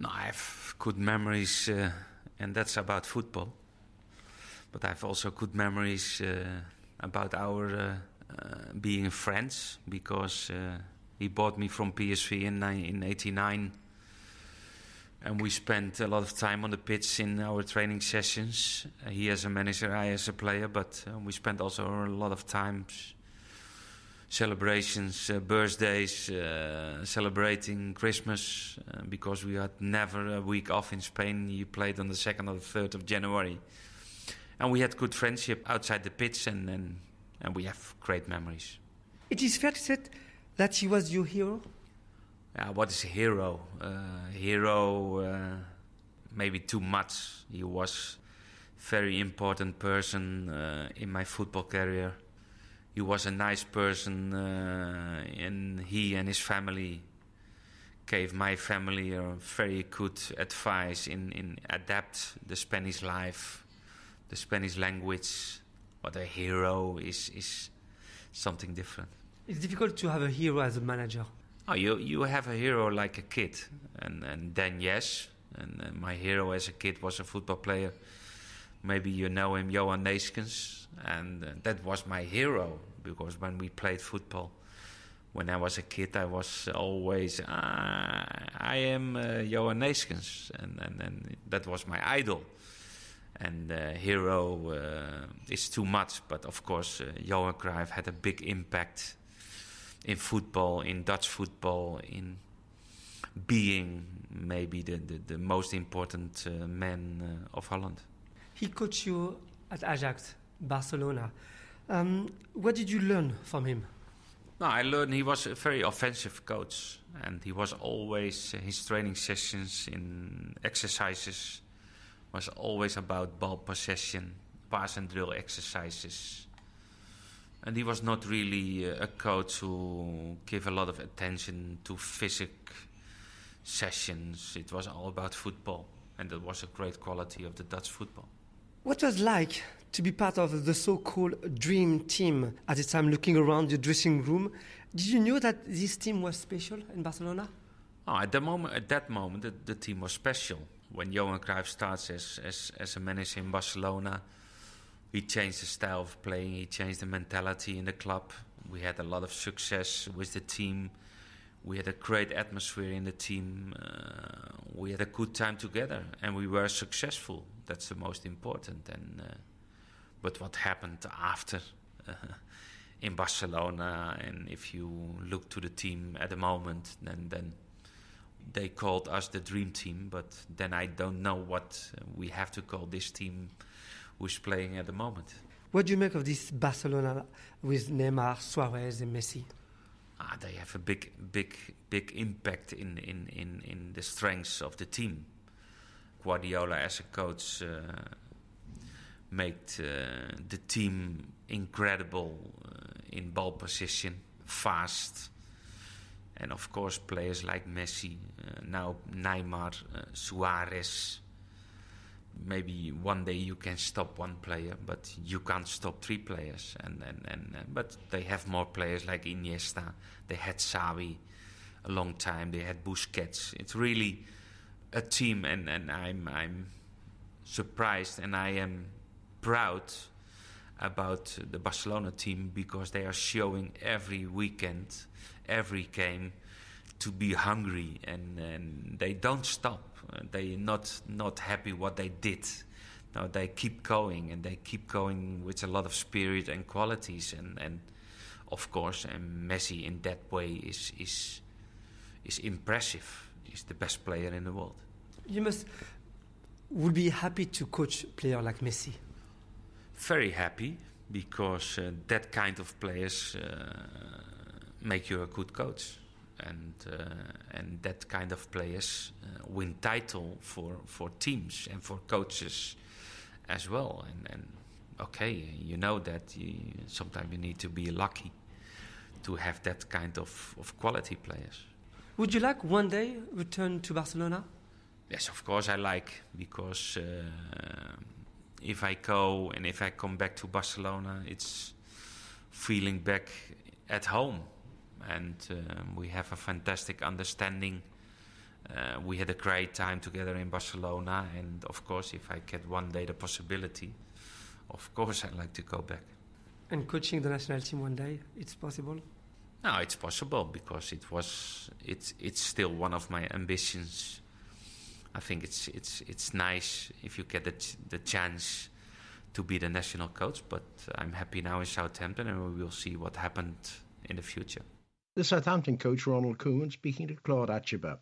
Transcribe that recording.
No, I have good memories, uh, and that's about football. But I have also good memories uh, about our uh, uh being friends because uh, he bought me from PSV in in '89, and we spent a lot of time on the pitch in our training sessions. Uh, he as a manager, I as a player, but we spent also a lot of times celebrations, uh, birthdays, uh, celebrating Christmas, uh, because we had never a week off in Spain. You played on the 2nd or the 3rd of January. And we had good friendship outside the pitch, and, and, and we have great memories. It is fair to say that he was your hero? Yeah, what is a hero? Uh, hero, uh, maybe too much. He was very important person uh, in my football career he was a nice person, uh, and he and his family gave my family a very good advice in, in adapt the Spanish life, the Spanish language. But a hero is is something different. It's difficult to have a hero as a manager. Oh, you you have a hero like a kid, and and then yes, and, and my hero as a kid was a football player maybe you know him, Johan Neeskens, and uh, that was my hero because when we played football, when I was a kid, I was always ah, I am uh, Johan Neeskens, and, and and that was my idol. And uh, hero uh, is too much, but of course, uh, Johan Cruyff had a big impact in football, in Dutch football, in being maybe the, the, the most important uh, man uh, of Holland. He coached you at Ajax, Barcelona. Um, what did you learn from him? No, I learned he was a very offensive coach, and he was always his training sessions in exercises was always about ball possession, pass and drill exercises. And he was not really a coach who gave a lot of attention to physic sessions. It was all about football, and that was a great quality of the Dutch football. What was like to be part of the so-called dream team at the time looking around the dressing room? Did you know that this team was special in barcelona? Oh, at the moment at that moment the, the, team was special. When johan cruyff starts as, as, as a manager in barcelona he changed the style of playing he changed the mentality in the club. We had a lot of success with the team. We had a great atmosphere in the team. Uh, we had a good time together, and we were successful. That's the most important. And uh, but what happened after uh, in Barcelona, and if you look to the team at the moment, then then they called us the dream team. But then I don't know what we have to call this team who's playing at the moment. What do you make of this Barcelona with Neymar, Suarez, and Messi? ah, they have a big, big, big impact in, in, in, in the strengths of the team. Guardiola, as a coach, uh, made uh, the team incredible uh, in ball position, fast, and of course players like Messi, now Neymar, Suarez maybe one day you can stop one player, but you can't stop three players. And and and but they have more players like Iniesta. They had Xavi a long time. They had Busquets. It's really a team, and and I'm I'm surprised and I am proud about the Barcelona team because they are showing every weekend, every game to be hungry and, and they don't stop. They not not happy what they did. No, they keep going and they keep going with a lot of spirit and qualities and, and of course and Messi in that way is is is impressive. He's the best player in the world. You must would be happy to coach a player like Messi. Very happy because uh, that kind of players uh, make you a good coach and uh, and that kind of players uh, win title for for teams and for coaches as well and and okay you know that you, sometimes you need to be lucky to have that kind of, of quality players would you like one day return to Barcelona yes of course I like because uh, if I go and if I come back to Barcelona it's feeling back at home and um, we have a fantastic understanding uh, we had a great time together in Barcelona, and of course, if I get one day the possibility, of course, I'd like to go back. And coaching the national team one day, it's possible. No, it's possible because it was. It's it's still one of my ambitions. I think it's it's it's nice if you get the ch- the chance to be the national coach. But I'm happy now in Southampton, and we will see what happened in the future. The Southampton coach Ronald Koeman speaking to Claude Atcheba.